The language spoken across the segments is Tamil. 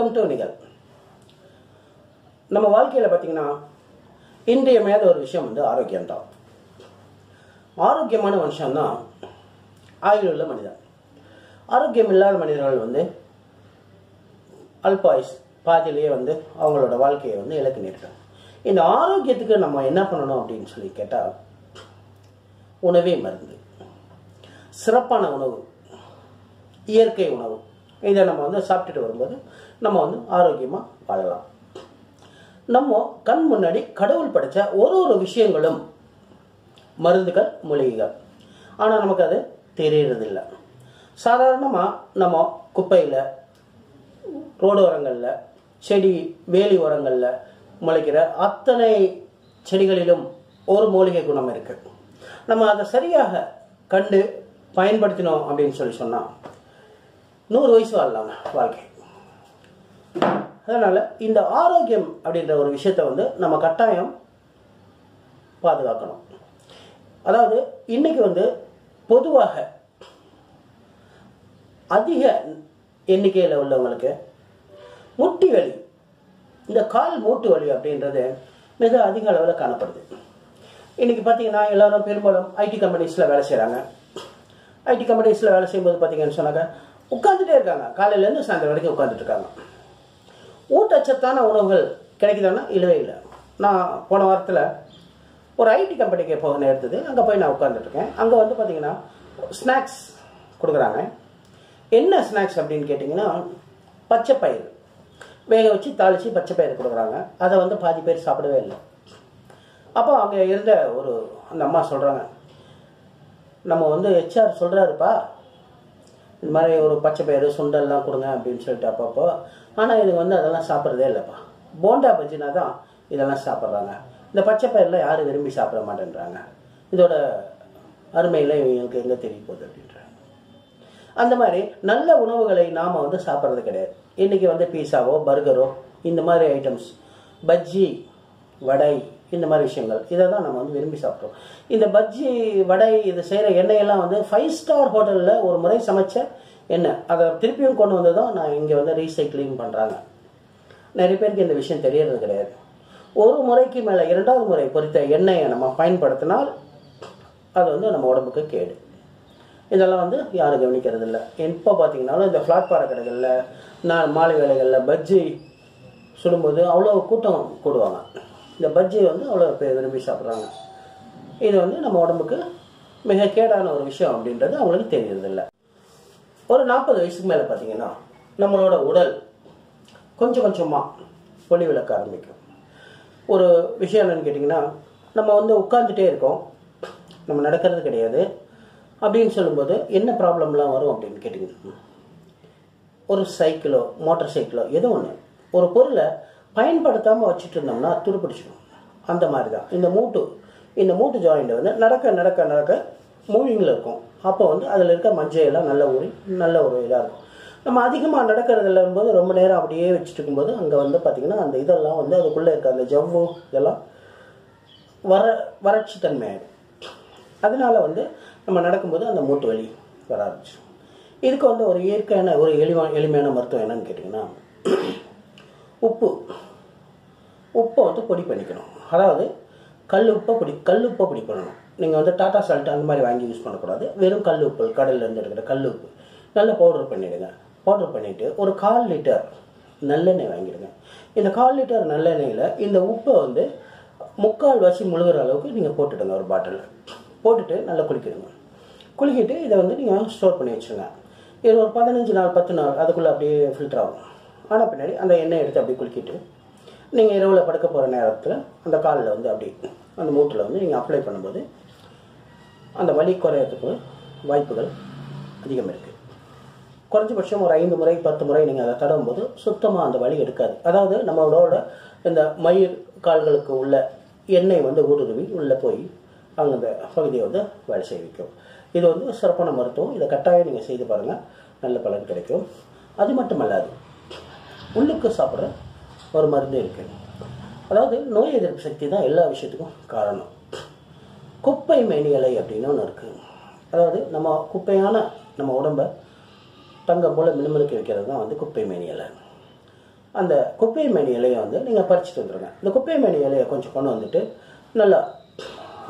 வெல்கம் டு நிகழ் நம்ம வாழ்க்கையில் பார்த்தீங்கன்னா இன்றியமையாத ஒரு விஷயம் வந்து ஆரோக்கியம்தான். ஆரோக்கியமான மனுஷன்தான் ஆயுள் உள்ள மனிதன். ஆரோக்கியம் இல்லாத மனிதர்கள் வந்து அல்பாயுஸ் பாதியிலேயே வந்து அவங்களோட வாழ்க்கையை வந்து இலக்கு நேரிடும் இந்த ஆரோக்கியத்துக்கு நம்ம என்ன பண்ணணும் அப்படின்னு சொல்லி கேட்டால் உணவே மருந்து. சிறப்பான உணவு. இயற்கை உணவு. இதை நம்ம வந்து சாப்பிட்டுட்டு வரும்போது நம்ம வந்து ஆரோக்கியமாக வாழலாம். நம்ம கண் முன்னாடி கடவுள் படைச்ச ஒரு ஒரு விஷயங்களும் மருந்துகள் மூலிகைகள். ஆனால் நமக்கு அது தெரியறதில்லை. சாதாரணமாக நம்ம குப்பையில் ரோடு ஓரங்களில் செடி வேலி ஓரங்களில் முளைக்கிற அத்தனை செடிகளிலும் ஒரு மூலிகை குணம் இருக்குது நம்ம அதை சரியாக கண்டு பயன்படுத்தினோம் அப்படின்னு சொல்லி சொன்னால் நூறு வயசு வாழலாங்க வாழ்க்கை. அதனால் இந்த ஆரோக்கியம் அப்படின்ற ஒரு விஷயத்தை வந்து நம்ம கட்டாயம் பாதுகாக்கணும். அதாவது இன்னைக்கு வந்து பொதுவாக அதிக எண்ணிக்கையில் உள்ளவங்களுக்கு முட்டி வலி இந்த கால் மூட்டு வலி அப்படின்றது மிக அதிக அளவில் காணப்படுது. இன்னைக்கு பார்த்தீங்கன்னா எல்லாரும் பெரும்பாலும் ஐடி கம்பெனிஸில் வேலை செய்கிறாங்க ஐடி கம்பெனிஸில் வேலை செய்யும்போது பார்த்தீங்கன்னு சொன்னாக்க உட்காந்துட்டே இருக்காங்க. காலையிலேருந்து சாயந்தரம் வரைக்கும் உட்காந்துட்டு இருக்காங்க. ஊட்டச்சத்தான உணவுகள் கிடைக்குதான்னா? இல்லவே இல்லை. நான் போன வாரத்தில் ஒரு ஐடி கம்பெனிக்கு போக நேர்த்தது அங்கே போய் நான் உட்காந்துட்ருக்கேன் அங்கே வந்து பார்த்தீங்கன்னா ஸ்நாக்ஸ் கொடுக்குறாங்க. என்ன ஸ்நாக்ஸ் அப்படின்னு கேட்டிங்கன்னா பச்சை பயிர் வேக வச்சு தாளித்து பச்சை பயிர் கொடுக்குறாங்க. அதை வந்து பாதி பேர் சாப்பிடவே இல்லை. அப்போ அங்கே இருந்த ஒரு அந்த அம்மா சொல்கிறாங்க நம்ம வந்து ஹெச்ஆர் சொல்கிறாருப்பா இந்த மாதிரி ஒரு பச்சை பயிறு சுண்டல்லாம் கொடுங்க அப்படின்னு சொல்லிட்டு அப்பப்போ. ஆனால் இதுங்க வந்து அதெல்லாம் சாப்பிட்றதே இல்லைப்பா. போண்டா பஜ்ஜினா தான் இதெல்லாம் சாப்பிட்றாங்க. இந்த பச்சை பயிரெலாம் யாரும் விரும்பி சாப்பிட மாட்டேன்றாங்க. இதோட அருமையில் இவங்களுக்கு எங்கே தெரிய போகுது அப்படின்றாங்க. அந்த மாதிரி நல்ல உணவுகளை நாம் வந்து சாப்பிட்றது கிடையாது. இன்றைக்கி வந்து பீஸாவோ பர்கரோ இந்த மாதிரி ஐட்டம்ஸ் பஜ்ஜி வடை இந்த மாதிரி விஷயங்கள். இதை தான் நம்ம வந்து விரும்பி சாப்பிட்றோம் இந்த பஜ்ஜி வடை இது செய்கிற எண்ணெயெல்லாம் வந்து ஃபைவ் ஸ்டார் ஹோட்டலில் ஒரு முறை சமைச்ச எண்ணெய். அதை திருப்பியும் கொண்டு வந்து தான் நான் இங்கே வந்து ரீசைக்ளிங் பண்ணுறாங்க நிறைய பேருக்கு இந்த விஷயம் தெரியறது கிடையாது. ஒரு முறைக்கு மேலே இரண்டாவது முறை பொறித்த எண்ணெயை நம்ம பயன்படுத்தினால் அது வந்து நம்ம உடம்புக்கு கேடு. இதெல்லாம் வந்து யாரும் கவனிக்கிறது இல்லை. இப்போ பார்த்தீங்கன்னாலும் இந்த ஃப்ளாட் பாறை கடைகளில் நான் மாலை வேலைகளில் பஜ்ஜி சுடும்போது அவ்வளோ கூட்டம் கூடுவாங்க. இந்த பஜ்ஜி வந்து அவ்வளோ விரும்பி சாப்பிட்றாங்க. இது வந்து நம்ம உடம்புக்கு மிக கேடான ஒரு விஷயம் அப்படின்றது அவங்களுக்கு தெரியறதில்ல. ஒரு நாற்பது வயசுக்கு மேலே பார்த்தீங்கன்னா நம்மளோட உடல் கொஞ்சம் கொஞ்சமாக ஒளி விளக்க ஆரம்பிக்கும். ஒரு விஷயம் என்னென்னு கேட்டிங்கன்னா நம்ம வந்து உட்காந்துட்டே இருக்கோம் நம்ம நடக்கிறது கிடையாது அப்படின்னு சொல்லும்போது என்ன ப்ராப்ளம்லாம் வரும் அப்படின்னு கேட்டிங்கன்னா ஒரு சைக்கிளோ மோட்டர் சைக்கிளோ ஏதோ ஒன்று ஒரு பொருளை பயன்படுத்தாமல் வச்சுட்டு இருந்தோம்னா துருப்பிடிச்சிடும் அந்த மாதிரி தான் இந்த மூட்டு இந்த மூட்டு ஜாயிண்ட் வந்து நடக்க நடக்க நடக்க மூவிங்கில் இருக்கும். அப்போ வந்து அதில் இருக்க மஞ்சையெல்லாம் நல்ல ஒரு நல்ல ஒரு இதாக இருக்கும். நம்ம அதிகமாக நடக்கிறதுல போது ரொம்ப நேரம் அப்படியே வச்சுட்டு இருக்கும்போது அங்கே வந்து பார்த்திங்கன்னா அந்த இதெல்லாம் வந்து அதுக்குள்ளே இருக்க அந்த ஜவ்வு இதெல்லாம் வர வறட்சி தன்மை ஆகிடும் வந்து நம்ம நடக்கும்போது அந்த மூட்டு வலி வர ஆரம்பிச்சிடும் இதுக்கு வந்து ஒரு இயற்கையான ஒரு எளிமையான எளிமையான மருத்துவம் என்னன்னு கேட்டிங்கன்னா உப்பு. உப்பை வந்து பொடி பண்ணிக்கணும். அதாவது கல் உப்பை பொடி கல் உப்பை பொடி பண்ணணும். நீங்கள் வந்து டாட்டா சால்ட் அந்த மாதிரி வாங்கி யூஸ் பண்ணக்கூடாது. வெறும் கல் உப்பு கடல்லேருந்து எடுக்கிற கல் உப்பு. நல்லா பவுடர் பண்ணிவிடுங்க பவுடர் பண்ணிவிட்டு ஒரு கால் லிட்டர் நல்லெண்ணெய் வாங்கிடுங்க. இந்த கால் லிட்டர் நல்லெண்ணெயில் இந்த உப்பை வந்து முக்கால் வாசி முழுகிற அளவுக்கு நீங்கள் போட்டுடுங்க ஒரு பாட்டிலில் போட்டுட்டு நல்லா குளிக்கிடுங்க. குளிக்கிட்டு இதை வந்து நீங்கள் ஸ்டோர் பண்ணி வச்சுருங்க. இது ஒரு பதினஞ்சு நாள் பத்து நாள் அதுக்குள்ளே அப்படியே ஃபில்டர் ஆகும். ஆன பின்னாடி அந்த எண்ணெய் எடுத்து அப்படி குளிக்கிட்டு நீங்கள் இரவில் படுக்க போகிற நேரத்தில் அந்த காலில் வந்து அப்படி அந்த மூட்டில் வந்து நீங்கள் அப்ளை பண்ணும்போது அந்த வலி குறையிறதுக்கு வாய்ப்புகள் அதிகம் இருக்குது குறைஞ்சபட்சம் ஒரு ஐந்து முறை பத்து முறை நீங்கள் அதை தடவும் போது சுத்தமாக அந்த வலி எடுக்காது. அதாவது நம்மளோட இந்த மயிர் கால்களுக்கு உள்ள எண்ணெய் வந்து ஊடுருவி உள்ளே போய் அங்கே அந்த பகுதியை வந்து வேலை செய்ய வைக்கும். இது வந்து சிறப்பான மருத்துவம். இதை கட்டாயம் நீங்கள் செய்து பாருங்கள் நல்ல பலன் கிடைக்கும். அது மட்டும் அல்லாது உள்ளுக்கு சாப்பிட்ற ஒரு மருந்து இருக்குது அதாவது நோய் எதிர்ப்பு சக்தி தான் எல்லா விஷயத்துக்கும் காரணம். குப்பை மேனியலை அப்படின்னு ஒன்று இருக்குது அதாவது நம்ம குப்பையான நம்ம உடம்பை தங்கம் போல் மினுமினுக்க வைக்கிறது தான் வந்து குப்பை மேனியலை அந்த குப்பை மேனி இலையை வந்து நீங்கள் பறிச்சுட்டு வந்துடுங்க இந்த குப்பை மேனி இலையை கொஞ்சம் கொண்டு வந்துட்டு நல்லா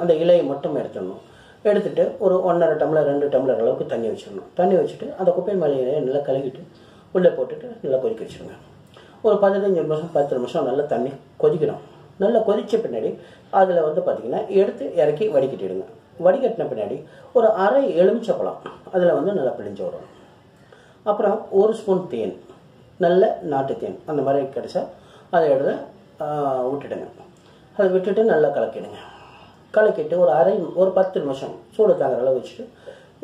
அந்த இலையை மட்டும் எடுத்துடணும். எடுத்துட்டு ஒரு ஒன்றரை டம்ளர் ரெண்டு டம்ளர் அளவுக்கு தண்ணி வச்சிடணும். தண்ணி வச்சுட்டு அந்த குப்பை மேனி இலையை நல்லா கழுவிட்டு உள்ளே போட்டுட்டு நல்லா கொதிக்க வச்சுருங்க. ஒரு பதினஞ்சு நிமிஷம் பத்து நிமிஷம் நல்லா தண்ணி கொதிக்கணும். நல்லா கொதித்த பின்னாடி அதில் வந்து பார்த்திங்கன்னா எடுத்து இறக்கி வடிகட்டிடுங்க. வடிகட்டின பின்னாடி ஒரு அரை எலுமிச்சப்பழம் அதில் வந்து நல்லா பிழிஞ்சு வரும் அப்புறம் ஒரு ஸ்பூன் தேன் நல்ல நாட்டு தேன் அந்த மாதிரி கிடச்சா அதை எடுத்து விட்டுடுங்க. அதை விட்டுட்டு நல்லா கலக்கிடுங்க. கலக்கிட்டு ஒரு அரை ஒரு பத்து நிமிஷம் சூடு தாங்குற அளவு வச்சுட்டு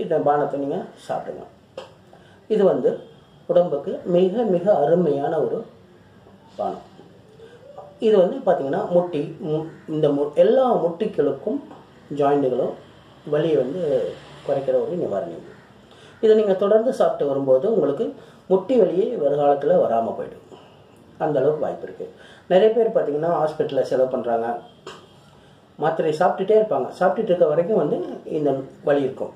இந்த பானத்தை நீங்கள் சாப்பிடுங்க. இது வந்து உடம்புக்கு மிக மிக அருமையான ஒரு பானம். இது வந்து பார்த்திங்கன்னா முட்டி மு- இந்த மு எல்லா முட்டிகளுக்கும் ஜாயிண்ட்டுகளும் வலியை வந்து குறைக்கிற ஒரு நிவாரணம் இதை. நீங்கள் தொடர்ந்து சாப்பிட்டு வரும்போது உங்களுக்கு முட்டி வலியே வருகாலத்தில் வராமல் போயிடும். அந்த அளவுக்கு வாய்ப்பு இருக்குது நிறைய பேர் பார்த்திங்கன்னா ஹாஸ்பிட்டலில் செலவு பண்ணுறாங்க மாத்திரை சாப்பிட்டுட்டே இருப்பாங்க. சாப்பிட்டுட்டு இருக்க வரைக்கும் வந்து இந்த வலி இருக்கும்.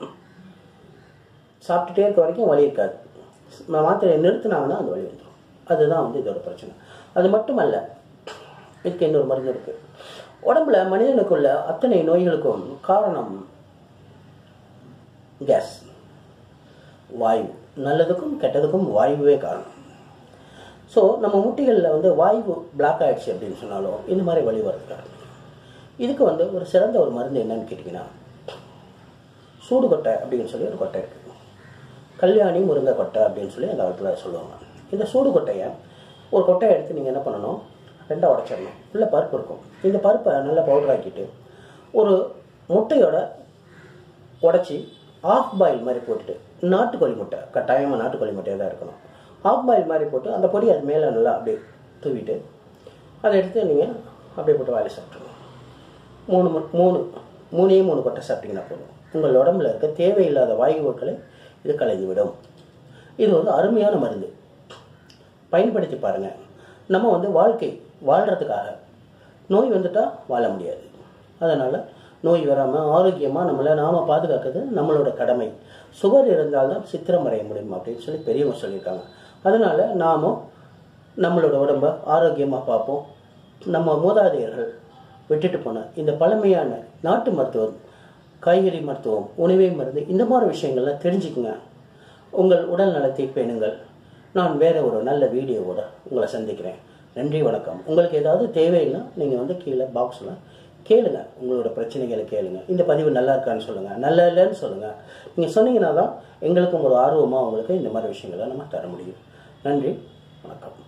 சாப்பிட்டுட்டே இருக்க வரைக்கும் வலி இருக்காது. மாத்திரையை நிறுத்தினாங்கன்னா அந்த வழி வந்துடும் அதுதான் வந்து இதோட பிரச்சனை. அது மட்டுமல்ல இதுக்கு இன்னொரு மருந்து இருக்குது உடம்புல மனிதனுக்குள்ள அத்தனை நோய்களுக்கும் காரணம் கேஸ். வாயு. நல்லதுக்கும் கெட்டதுக்கும் வாயுவே காரணம். ஸோ நம்ம முட்டிகளில் வந்து வாயு பிளாக் ஆகிடுச்சு அப்படின்னு சொன்னாலும் இந்த மாதிரி வழி வருது காரணம் இதுக்கு வந்து ஒரு சிறந்த ஒரு மருந்து என்னன்னு கேட்டிங்கன்னா சூடு கொட்டை அப்படின்னு சொல்லி ஒரு கொட்டை இருக்குது கல்யாணி முருங்கை கொட்டை அப்படின்னு சொல்லி அந்த காலத்தில் சொல்லுவாங்க. இந்த சூடு கொட்டையை ஒரு கொட்டையை எடுத்து நீங்கள் என்ன பண்ணணும்? ரெண்டாக உடச்சிடணும். உள்ள பருப்பு இருக்கும். இந்த பருப்பை நல்லா பவுடர் ஆக்கிட்டு ஒரு முட்டையோட உடச்சி ஆஃப் பாயில் மாதிரி போட்டுட்டு நாட்டுக்கோழி முட்டை கட்டாயமாக நாட்டுக்கோழி முட்டையாக தான் இருக்கணும். ஆஃப் பாயில் மாதிரி போட்டு அந்த பொடி அது மேலே நல்லா அப்படியே தூவிட்டு அதை எடுத்து நீங்கள் அப்படியே போட்டு வாயில் சாப்பிட்ருங்க மூணு மு- மூணு மூணே மூணு கொட்டை சாப்பிட்டீங்கன்னா போதும். உங்கள் உடம்புல இருக்க தேவையில்லாத வாயுக்களை இது கலைந்து விடும் இது வந்து அருமையான மருந்து. பயன்படுத்தி பாருங்கள் நம்ம வந்து வாழ்க்கை வாழ்கிறதுக்காக நோய் வந்துட்டால் வாழ முடியாது. அதனால் நோய் வராமல் ஆரோக்கியமாக நம்மளை நாம் பாதுகாக்கிறது நம்மளோட கடமை. சுகர் இருந்தால்தான் சித்திரம் வரைய முடியும் அப்படின்னு சொல்லி பெரியவங்க சொல்லியிருக்காங்க. அதனால் நாமும் நம்மளோட உடம்ப ஆரோக்கியமாக பார்ப்போம். நம்ம மூதாதையர்கள் விட்டுட்டு போன இந்த பழமையான நாட்டு மருத்துவம் காய்கறி மருத்துவம் உணவே மருந்து இந்த மாதிரி விஷயங்கள்லாம் தெரிஞ்சுக்குங்க. உங்கள் உடல் நலத்தை பேணுங்கள். நான் வேறு ஒரு நல்ல வீடியோவோட உங்களை சந்திக்கிறேன். நன்றி வணக்கம். உங்களுக்கு ஏதாவது தேவைன்னா நீங்கள் வந்து கீழே பாக்ஸில் கேளுங்க. உங்களோட பிரச்சனைகளை கேளுங்க. இந்த பதிவு நல்லா இருக்கான்னு சொல்லுங்கள் நல்லா இல்லைன்னு சொல்லுங்கள் நீங்கள் சொன்னீங்கன்னா தான் எங்களுக்கும் ஒரு ஆர்வமாக உங்களுக்கு இந்த மாதிரி விஷயங்களை நம்ம தர முடியும். நன்றி வணக்கம்.